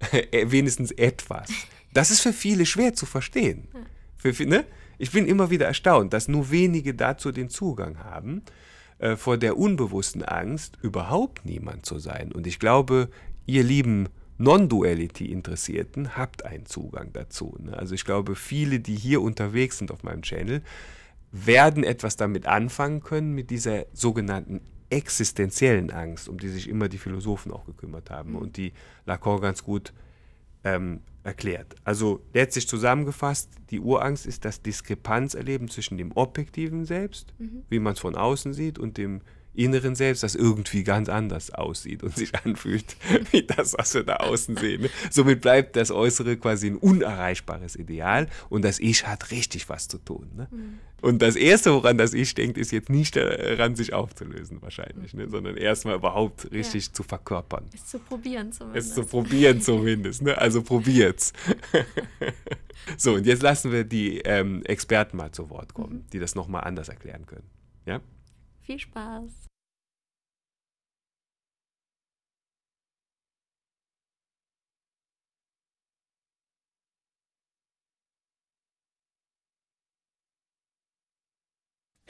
wenigstens etwas. Das ist für viele schwer zu verstehen. Für, ne? Ich bin immer wieder erstaunt, dass nur wenige dazu den Zugang haben, äh, vor der unbewussten Angst, überhaupt niemand zu sein. Und ich glaube, ihr lieben Non-Duality-Interessierten habt einen Zugang dazu. Ne? Also ich glaube, viele, die hier unterwegs sind auf meinem Channel, werden etwas damit anfangen können, mit dieser sogenannten existenziellen Angst, um die sich immer die Philosophen auch gekümmert haben und die Lacan ganz gut ähm, erklärt. Also letztlich zusammengefasst, die Urangst ist das Diskrepanzerleben zwischen dem objektiven Selbst, wie man es von außen sieht, und dem inneren Selbst, das irgendwie ganz anders aussieht und sich anfühlt wie das, was wir da außen sehen. Somit bleibt das Äußere quasi ein unerreichbares Ideal und das Ich hat richtig was zu tun. Ne? Und das Erste, woran das Ich denkt, ist jetzt nicht daran, sich aufzulösen wahrscheinlich, ne? sondern erstmal überhaupt richtig zu verkörpern. Es zu probieren zumindest. Es zu probieren zumindest, ne? Also probiert's. so, und jetzt lassen wir die ähm, Experten mal zu Wort kommen, die das nochmal anders erklären können. Ja? Viel Spaß.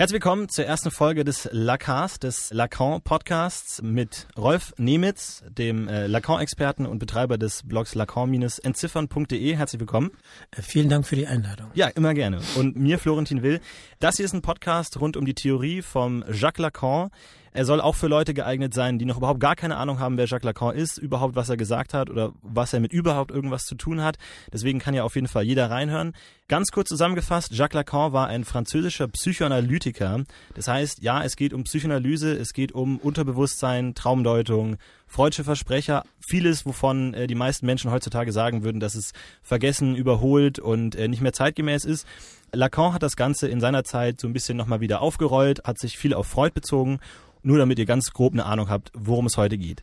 Herzlich willkommen zur ersten Folge des Lacars, des Lacan-Podcasts mit Rolf Nemitz, dem äh, Lacan-Experten und Betreiber des Blogs lacan-entziffern.de. Herzlich willkommen. Äh, Vielen Dank für die Einladung. Ja, immer gerne. Und mir, Florentin Will. Das hier ist ein Podcast rund um die Theorie vom Jacques Lacan. Er soll auch für Leute geeignet sein, die noch überhaupt gar keine Ahnung haben, wer Jacques Lacan ist, überhaupt was er gesagt hat oder was er mit überhaupt irgendwas zu tun hat. Deswegen kann ja auf jeden Fall jeder reinhören. Ganz kurz zusammengefasst, Jacques Lacan war ein französischer Psychoanalytiker. Das heißt, ja, es geht um Psychoanalyse, es geht um Unterbewusstsein, Traumdeutung, freudsche Versprecher, vieles, wovon äh, die meisten Menschen heutzutage sagen würden, dass es vergessen, überholt und äh, nicht mehr zeitgemäß ist. Lacan hat das Ganze in seiner Zeit so ein bisschen nochmal wieder aufgerollt, hat sich viel auf Freud bezogen, nur damit ihr ganz grob eine Ahnung habt, worum es heute geht.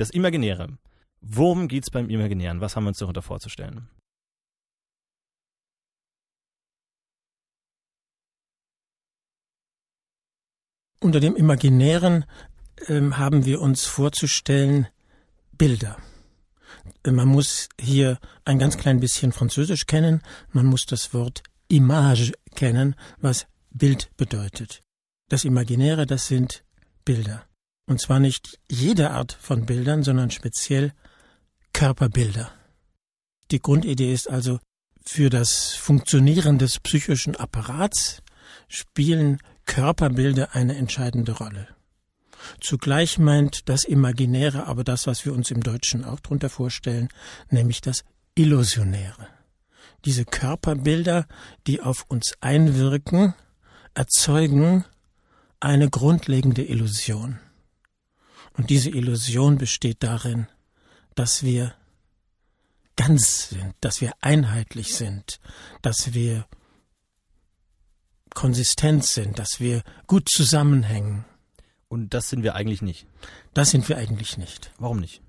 Das Imaginäre. Worum geht's beim Imaginären? Was haben wir uns darunter vorzustellen? Unter dem Imaginären ähm, haben wir uns vorzustellen Bilder. Äh, Man muss hier ein ganz klein bisschen Französisch kennen. Man muss das Wort Image kennen, was Bild bedeutet. Das Imaginäre, das sind Bilder. Und zwar nicht jede Art von Bildern, sondern speziell Körperbilder. Die Grundidee ist also, für das Funktionieren des psychischen Apparats spielen Körperbilder eine entscheidende Rolle. Zugleich meint das Imaginäre aber das, was wir uns im Deutschen auch darunter vorstellen, nämlich das Illusionäre. Diese Körperbilder, die auf uns einwirken, erzeugen eine grundlegende Illusion. Und diese Illusion besteht darin, dass wir ganz sind, dass wir einheitlich sind, dass wir konsistent sind, dass wir gut zusammenhängen. Und das sind wir eigentlich nicht. Das sind wir eigentlich nicht. Warum nicht?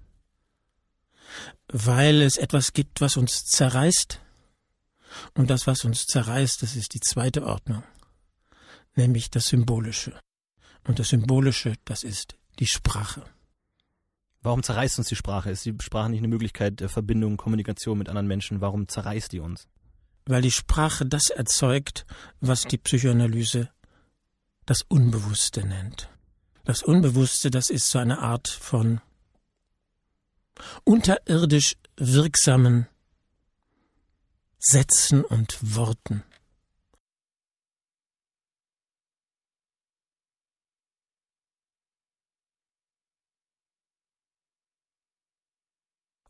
Weil es etwas gibt, was uns zerreißt. Und das, was uns zerreißt, das ist die zweite Ordnung, nämlich das Symbolische. Und das Symbolische, das ist die Sprache. Warum zerreißt uns die Sprache? Ist die Sprache nicht eine Möglichkeit der Verbindung, Kommunikation mit anderen Menschen? Warum zerreißt die uns? Weil die Sprache das erzeugt, was die Psychoanalyse das Unbewusste nennt. Das Unbewusste, das ist so eine Art von unterirdisch wirksamen Sätzen und Worten.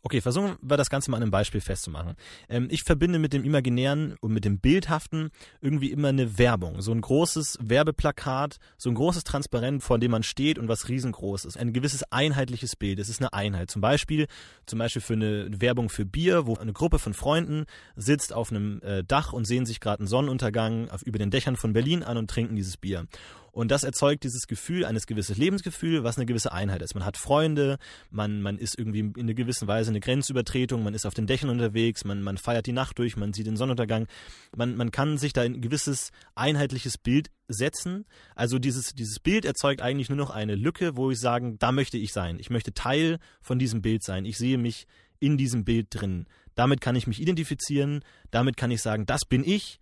Okay, versuchen wir das Ganze mal an einem Beispiel festzumachen. Ähm, ich verbinde mit dem Imaginären und mit dem Bildhaften irgendwie immer eine Werbung. So ein großes Werbeplakat, so ein großes Transparent, vor dem man steht und was riesengroß ist. Ein gewisses einheitliches Bild. Es ist eine Einheit. Zum Beispiel, zum Beispiel für eine Werbung für Bier, wo eine Gruppe von Freunden sitzt auf einem äh, Dach und sehen sich gerade einen Sonnenuntergang auf, über den Dächern von Berlin an und trinken dieses Bier. Und das erzeugt dieses Gefühl, eines gewisses Lebensgefühl, was eine gewisse Einheit ist. Man hat Freunde, man, man ist irgendwie in einer gewissen Weise eine Grenzübertretung, man ist auf den Dächern unterwegs, man, man feiert die Nacht durch, man sieht den Sonnenuntergang. Man, man kann sich da ein gewisses einheitliches Bild setzen. Also dieses, dieses Bild erzeugt eigentlich nur noch eine Lücke, wo ich sagen, da möchte ich sein. Ich möchte Teil von diesem Bild sein. Ich sehe mich in diesem Bild drin. Damit kann ich mich identifizieren, damit kann ich sagen, das bin ich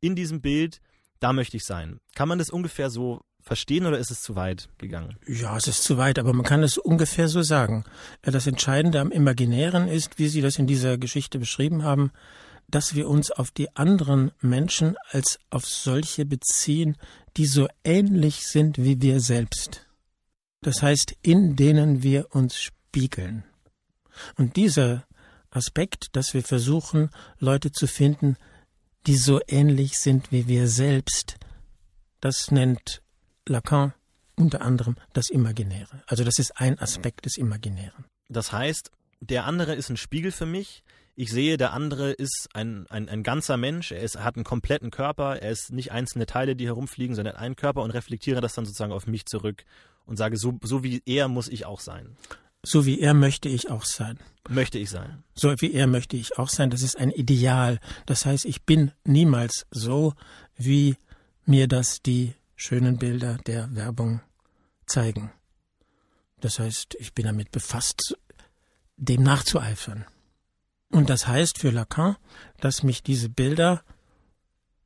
in diesem Bild da möchte ich sein. Kann man das ungefähr so verstehen oder ist es zu weit gegangen? Ja, es ist zu weit, aber man kann es ungefähr so sagen. Das Entscheidende am Imaginären ist, wie Sie das in dieser Geschichte beschrieben haben, dass wir uns auf die anderen Menschen als auf solche beziehen, die so ähnlich sind wie wir selbst. Das heißt, in denen wir uns spiegeln. Und dieser Aspekt, dass wir versuchen, Leute zu finden, die so ähnlich sind wie wir selbst. Das nennt Lacan unter anderem das Imaginäre. Also das ist ein Aspekt des Imaginären. Das heißt, der andere ist ein Spiegel für mich. Ich sehe, der andere ist ein, ein, ein ganzer Mensch. Er, ist, hat einen kompletten Körper. Er ist nicht einzelne Teile, die herumfliegen, sondern ein Körper und reflektiere das dann sozusagen auf mich zurück und sage, so, so wie er muss ich auch sein. So wie er möchte ich auch sein. Möchte ich sein. So wie er möchte ich auch sein. Das ist ein Ideal. Das heißt, ich bin niemals so, wie mir das die schönen Bilder der Werbung zeigen. Das heißt, ich bin damit befasst, dem nachzueifern. Und das heißt für Lacan, dass mich diese Bilder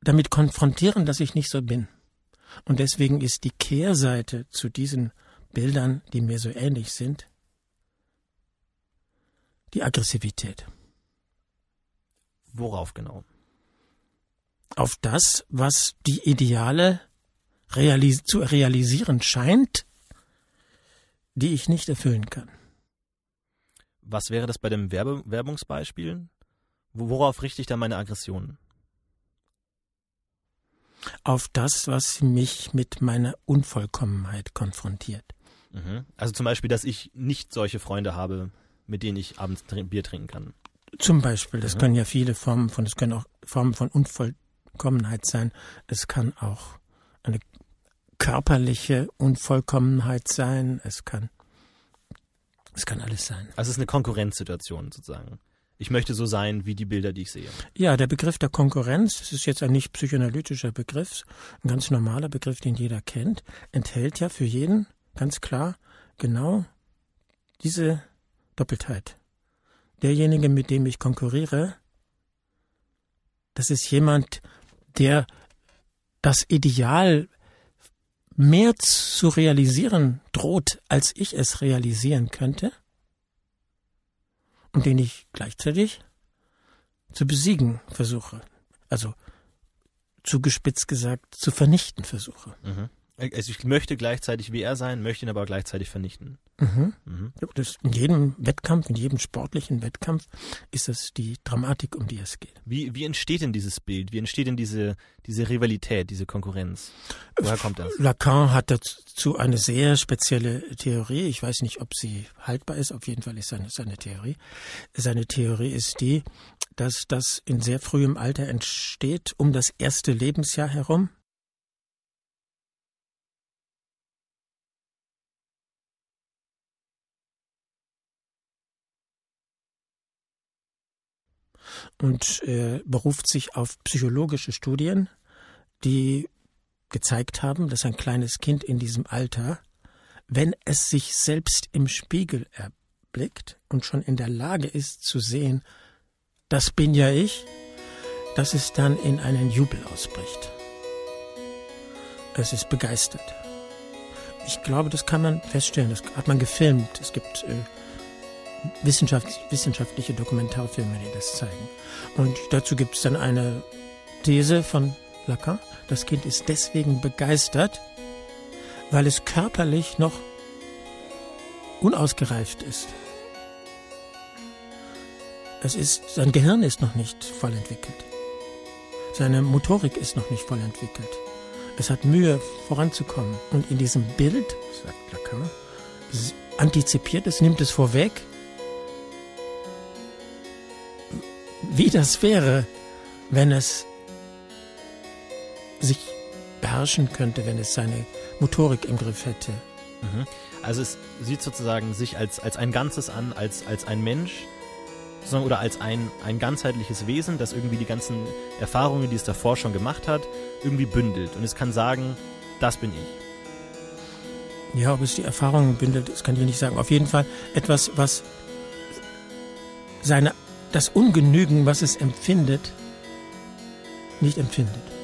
damit konfrontieren, dass ich nicht so bin. Und deswegen ist die Kehrseite zu diesen Bildern, die mir so ähnlich sind, die Aggressivität. Worauf genau? Auf das, was die Ideale realis zu realisieren scheint, die ich nicht erfüllen kann. Was wäre das bei dem Werbe Werbungsbeispiel? Worauf richte ich da meine Aggressionen? Auf das, was mich mit meiner Unvollkommenheit konfrontiert. Mhm. Also zum Beispiel, dass ich nicht solche Freunde habe, mit denen ich abends Bier trinken kann. Zum Beispiel, das ja. können ja viele Formen von, es können auch Formen von Unvollkommenheit sein. Es kann auch eine körperliche Unvollkommenheit sein. Es kann, es kann alles sein. Also es ist eine Konkurrenzsituation sozusagen. Ich möchte so sein wie die Bilder, die ich sehe. Ja, der Begriff der Konkurrenz, das ist jetzt ein nicht psychoanalytischer Begriff, ein ganz normaler Begriff, den jeder kennt, enthält ja für jeden ganz klar genau diese Doppeltheit. Derjenige, mit dem ich konkurriere, das ist jemand, der das Ideal mehr zu realisieren droht, als ich es realisieren könnte, und den ich gleichzeitig zu besiegen versuche. Also zugespitzt gesagt, zu vernichten versuche. Mhm. Also ich möchte gleichzeitig wie er sein, möchte ihn aber gleichzeitig vernichten. Mhm. Mhm. In jedem Wettkampf, in jedem sportlichen Wettkampf ist das die Dramatik, um die es geht. Wie, wie entsteht denn dieses Bild? Wie entsteht denn diese, diese Rivalität, diese Konkurrenz? Woher kommt das? Lacan hat dazu eine sehr spezielle Theorie. Ich weiß nicht, ob sie haltbar ist. Auf jeden Fall ist seine, seine Theorie. Seine Theorie ist die, dass das in sehr frühem Alter entsteht, um das erste Lebensjahr herum. Und äh, beruft sich auf psychologische Studien, die gezeigt haben, dass ein kleines Kind in diesem Alter, wenn es sich selbst im Spiegel erblickt und schon in der Lage ist zu sehen, das bin ja ich, dass es dann in einen Jubel ausbricht. Es ist begeistert. Ich glaube, das kann man feststellen. Das hat man gefilmt. Es gibt äh, Wissenschaft, wissenschaftliche Dokumentarfilme, die das zeigen. Und dazu gibt es dann eine These von Lacan. Das Kind ist deswegen begeistert, weil es körperlich noch unausgereift ist. Es ist, sein Gehirn ist noch nicht voll entwickelt. Seine Motorik ist noch nicht voll entwickelt. Es hat Mühe voranzukommen. Und in diesem Bild, sagt Lacan, antizipiert es, nimmt es vorweg wie das wäre, wenn es sich beherrschen könnte, wenn es seine Motorik im Griff hätte. Mhm. Also es sieht sozusagen sich als, als ein Ganzes an, als, als ein Mensch oder als ein, ein ganzheitliches Wesen, das irgendwie die ganzen Erfahrungen, die es davor schon gemacht hat, irgendwie bündelt. Und es kann sagen, das bin ich. Ja, ob es die Erfahrungen bündelt, das kann ich nicht sagen. Auf jeden Fall etwas, was seine das Ungenügen, was es empfindet, nicht empfindet.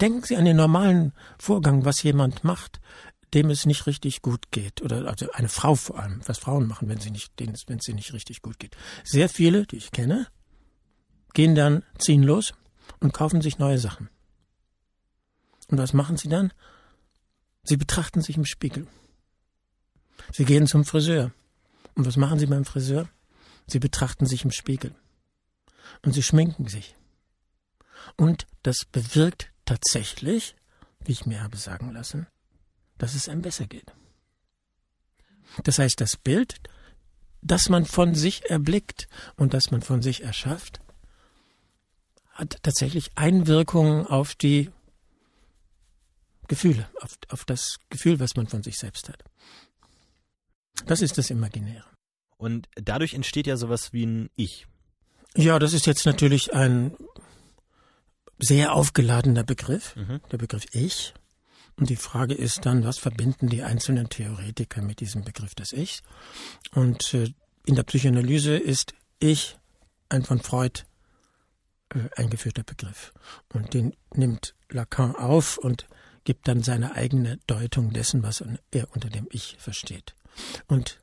Denken Sie an den normalen Vorgang, was jemand macht, dem es nicht richtig gut geht. Oder also eine Frau vor allem, was Frauen machen, wenn sie nicht, wenn es sie nicht richtig gut geht. Sehr viele, die ich kenne, gehen dann, ziehen los und kaufen sich neue Sachen. Und was machen sie dann? Sie betrachten sich im Spiegel. Sie gehen zum Friseur. Und was machen sie beim Friseur? Sie betrachten sich im Spiegel. Und sie schminken sich. Und das bewirkt tatsächlich, wie ich mir habe sagen lassen, dass es einem besser geht. Das heißt, das Bild, das man von sich erblickt und das man von sich erschafft, hat tatsächlich Einwirkungen auf die Gefühle, auf, auf das Gefühl, was man von sich selbst hat. Das ist das Imaginäre. Und dadurch entsteht ja sowas wie ein Ich. Ja, das ist jetzt natürlich ein sehr aufgeladener Begriff, mhm. der Begriff Ich. Und die Frage ist dann, was verbinden die einzelnen Theoretiker mit diesem Begriff des Ichs? Und äh, in der Psychoanalyse ist Ich ein von Freud äh, eingeführter Begriff. Und den nimmt Lacan auf und gibt dann seine eigene Deutung dessen, was er unter dem Ich versteht. Und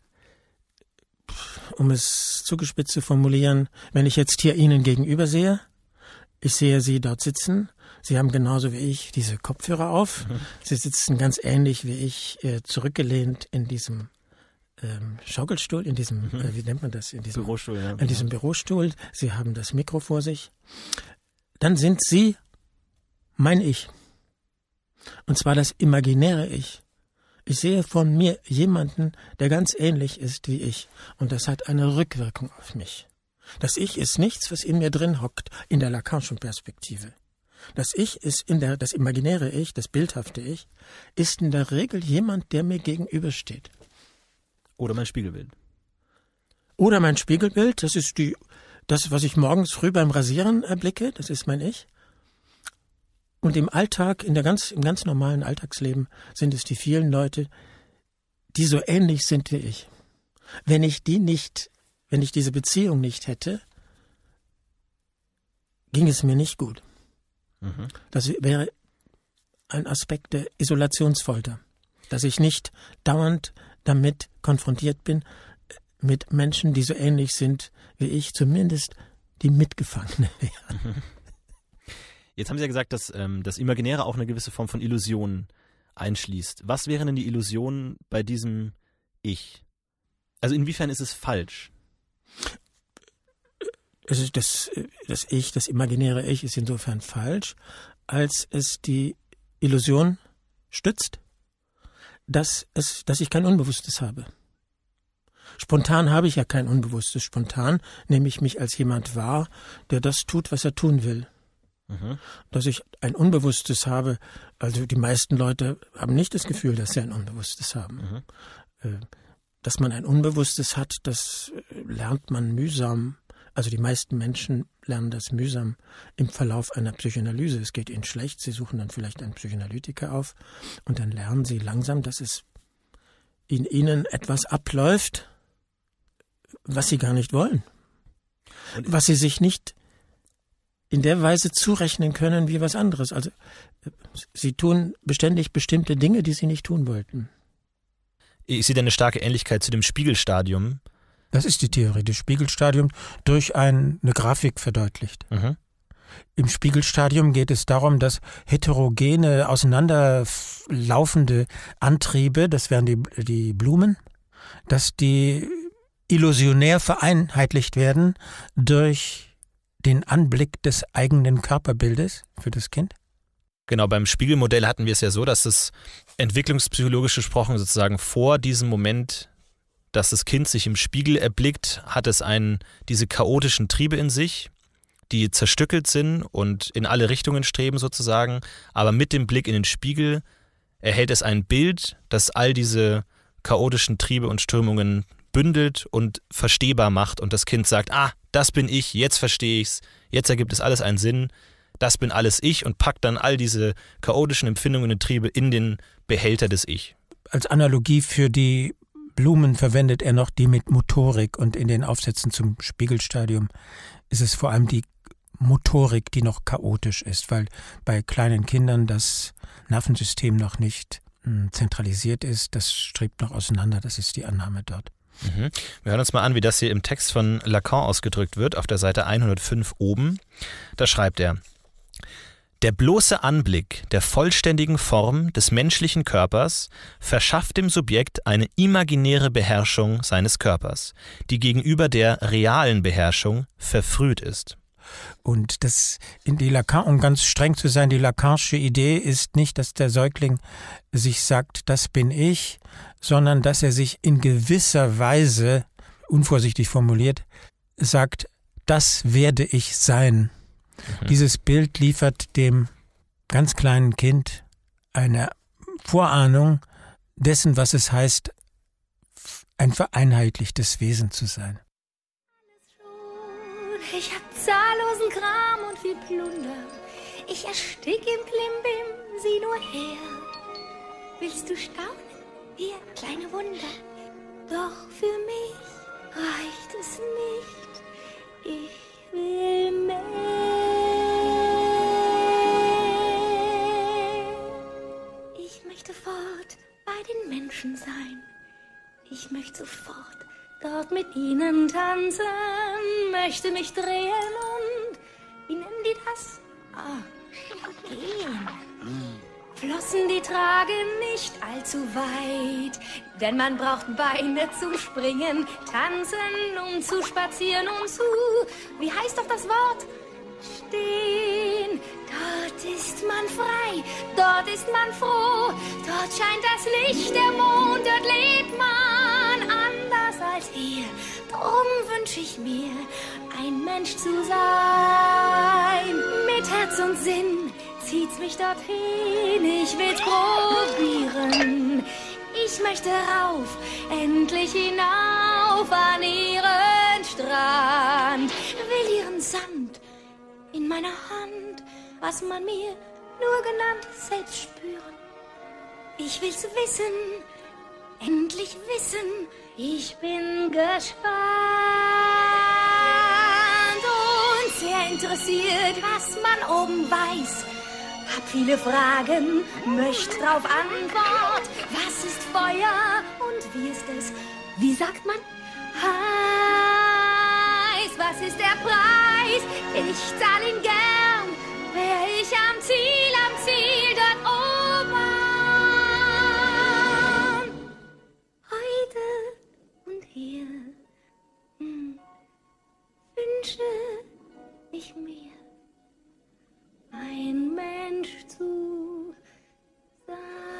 um es zugespitzt zu formulieren, wenn ich jetzt hier Ihnen gegenüber sehe, ich sehe Sie dort sitzen. Sie haben genauso wie ich diese Kopfhörer auf. Mhm. Sie sitzen ganz ähnlich wie ich äh, zurückgelehnt in diesem ähm, Schaukelstuhl, in diesem, mhm. äh, wie nennt man das? In diesem Bürostuhl, ja. In diesem Bürostuhl. Sie haben das Mikro vor sich. Dann sind Sie mein Ich. Und zwar das imaginäre Ich. Ich sehe von mir jemanden, der ganz ähnlich ist wie ich. Und das hat eine Rückwirkung auf mich. Das Ich ist nichts, was in mir drin hockt, in der Lacanischen Perspektive. Das Ich ist in der, das imaginäre Ich, das bildhafte Ich, ist in der Regel jemand, der mir gegenübersteht. Oder mein Spiegelbild. Oder mein Spiegelbild, das ist die, das, was ich morgens früh beim Rasieren erblicke, das ist mein Ich. Und im Alltag, in der ganz, im ganz normalen Alltagsleben sind es die vielen Leute, die so ähnlich sind wie ich. Wenn ich die nicht, wenn ich diese Beziehung nicht hätte, ging es mir nicht gut. Mhm. Das wäre ein Aspekt der Isolationsfolter, dass ich nicht dauernd damit konfrontiert bin mit Menschen, die so ähnlich sind wie ich, zumindest die Mitgefangene wären. Jetzt haben Sie ja gesagt, dass ähm, das Imaginäre auch eine gewisse Form von Illusion einschließt. Was wären denn die Illusionen bei diesem Ich? Also inwiefern ist es falsch? Also das, das Ich, das imaginäre Ich ist insofern falsch, als es die Illusion stützt, dass, es, dass ich kein Unbewusstes habe. Spontan habe ich ja kein Unbewusstes. Spontan nehme ich mich als jemand wahr, der das tut, was er tun will. Mhm. Dass ich ein Unbewusstes habe, also die meisten Leute haben nicht das Gefühl, dass sie ein Unbewusstes haben. Mhm. Äh, dass man ein Unbewusstes hat, das lernt man mühsam also die meisten Menschen lernen das mühsam im Verlauf einer Psychoanalyse. Es geht ihnen schlecht, sie suchen dann vielleicht einen Psychoanalytiker auf und dann lernen sie langsam, dass es in ihnen etwas abläuft, was sie gar nicht wollen. Und was sie sich nicht in der Weise zurechnen können wie was anderes. Also sie tun beständig bestimmte Dinge, die sie nicht tun wollten. Ich sehe da eine starke Ähnlichkeit zu dem Spiegelstadium, das ist die Theorie des Spiegelstadiums durch ein, eine Grafik verdeutlicht. Mhm. Im Spiegelstadium geht es darum, dass heterogene, auseinanderlaufende Antriebe, das wären die, die Blumen, dass die illusionär vereinheitlicht werden durch den Anblick des eigenen Körperbildes für das Kind. Genau, beim Spiegelmodell hatten wir es ja so, dass es entwicklungspsychologisch gesprochen sozusagen vor diesem Moment dass das Kind sich im Spiegel erblickt, hat es einen, diese chaotischen Triebe in sich, die zerstückelt sind und in alle Richtungen streben sozusagen, aber mit dem Blick in den Spiegel erhält es ein Bild, das all diese chaotischen Triebe und Strömungen bündelt und verstehbar macht. Und das Kind sagt, ah, das bin ich, jetzt verstehe ich's, jetzt ergibt es alles einen Sinn, das bin alles ich und packt dann all diese chaotischen Empfindungen und Triebe in den Behälter des Ich. Als Analogie für die Blumen verwendet er noch die mit Motorik und in den Aufsätzen zum Spiegelstadium ist es vor allem die Motorik, die noch chaotisch ist, weil bei kleinen Kindern das Nervensystem noch nicht hm, zentralisiert ist. Das strebt noch auseinander. Das ist die Annahme dort. Mhm. Wir hören uns mal an, wie das hier im Text von Lacan ausgedrückt wird, auf der Seite 105 oben. Da schreibt er, der bloße Anblick der vollständigen Form des menschlichen Körpers verschafft dem Subjekt eine imaginäre Beherrschung seines Körpers, die gegenüber der realen Beherrschung verfrüht ist. Und das in die Lacan, um ganz streng zu sein, die Lacanische Idee ist nicht, dass der Säugling sich sagt, das bin ich, sondern dass er sich in gewisser Weise, unvorsichtig formuliert, sagt, das werde ich sein. Mhm. Dieses Bild liefert dem ganz kleinen Kind eine Vorahnung dessen, was es heißt, ein vereinheitlichtes Wesen zu sein. Ich hab zahllosen Kram und viel Plunder. Ich erstick im Klimbim, sieh nur her. Willst du staunen? Hier, kleine Wunder. Doch für mich reicht es nicht. Ich will mehr. möchte fort bei den Menschen sein. Ich möchte sofort dort mit ihnen tanzen, möchte mich drehen und nennen die das? Ah, gehen. Flossen, die tragen nicht allzu weit, denn man braucht Beine zum Springen, tanzen, um zu spazieren und zu, wie heißt doch das Wort? Stehen. Dort ist man frei, dort ist man froh, dort scheint das Licht, der Mond, dort lebt man anders als hier. Drum wünsch ich mir, ein Mensch zu sein, mit Herz und Sinn zieht's mich dorthin, ich will's probieren. Ich möchte rauf, endlich hinauf an ihren Strand, will ihren Sand in meiner Hand, was man mir nur genannt selbst spüren. Ich will's wissen, endlich wissen, ich bin gespannt und sehr interessiert, was man oben weiß. Hab viele Fragen, möcht drauf Antwort. Was ist Feuer und wie ist es? Wie sagt man? Heiß, was ist der Preis? Ich zahl ihn gern, wär ich am Ziel, am Ziel dort oben. Heute und hier hm, wünsche ich mir ein Mensch zu sein.